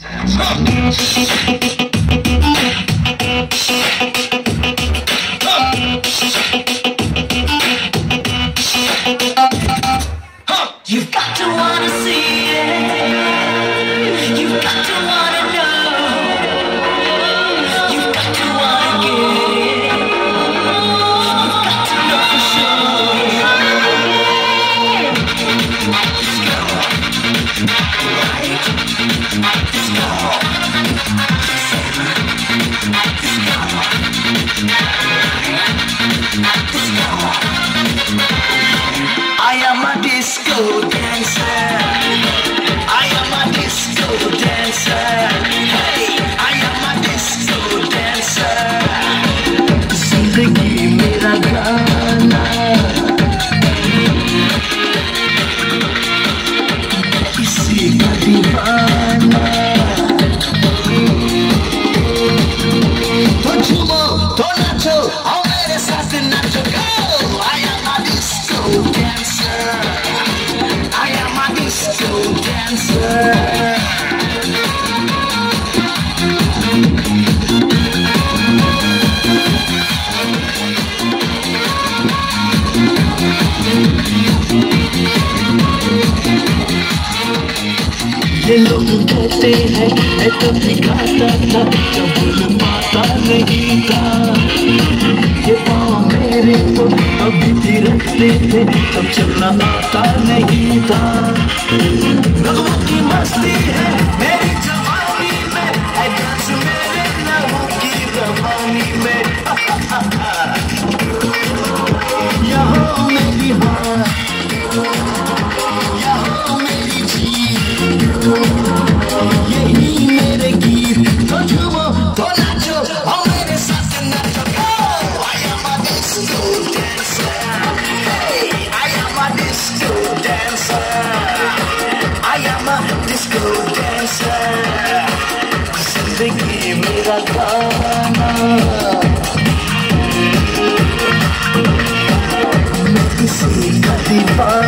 Oh. go dancer. ये लोग कहते हैं तो दिखाता था जब माता नहीं था साबिती रखते थे तब चलना आता नहीं था। की मस्ती है मेरी disco dancer Something give me that karma Make me see that